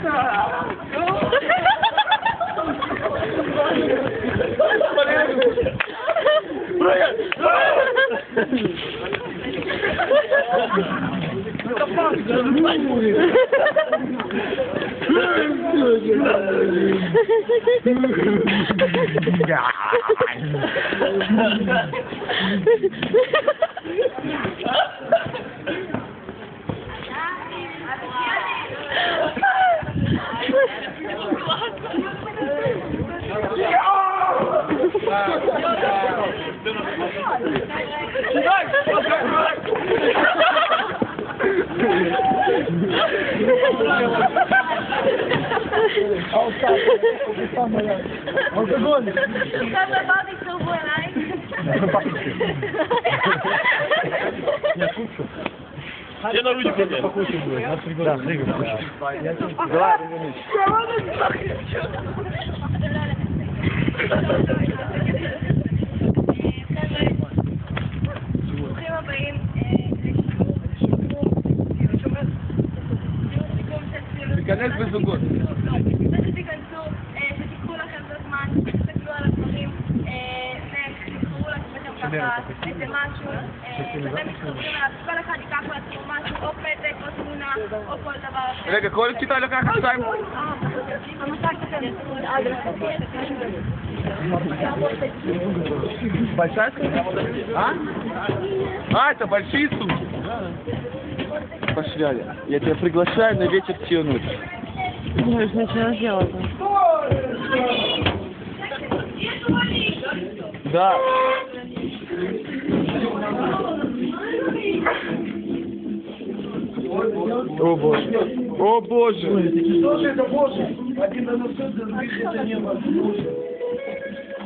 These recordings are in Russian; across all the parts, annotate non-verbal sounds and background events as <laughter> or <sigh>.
Buraya! Kapan! Kapan! Kapan! Oh, stop. Stop my life. Oh, good one. Stop my body so well, I. Я на ручку не. Да, прыгай, покушай. ברוכים הבאים לשיעור שומר סיכום של ציונות. תיכנס בזוגות. איזה משהו, אה, שאתם מתחברים אליו, כל אחד ייקח לעצמו משהו, או פתק, או תמונה, או כל דבר אחר. רגע, כל כיתה לקחת שתיים? Большая А? А, это большие сумки? Пошли, Аля. Я тебя приглашаю на вечер тянуть. Ну, сначала сделала. Да. О боже. О боже. Что же это, Боже? Один на это небо.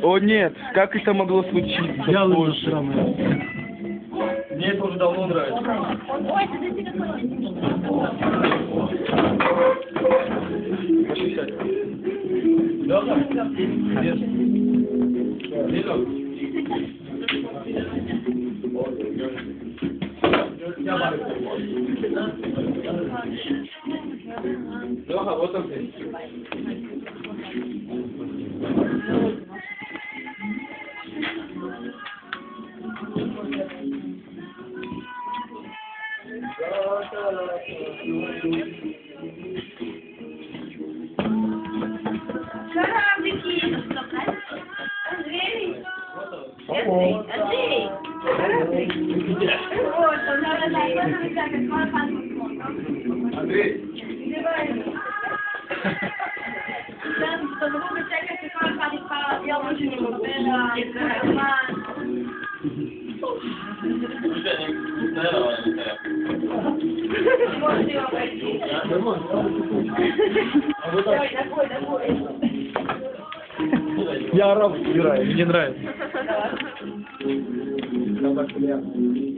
О нет, как это могло случиться? Я Боже. Мне это уже давно нравится. Пошли сядь. Лёха? Hello. Андрей. Я очень не могу. Я араб собираю, мне нравится. <laughs> não vai comer assim.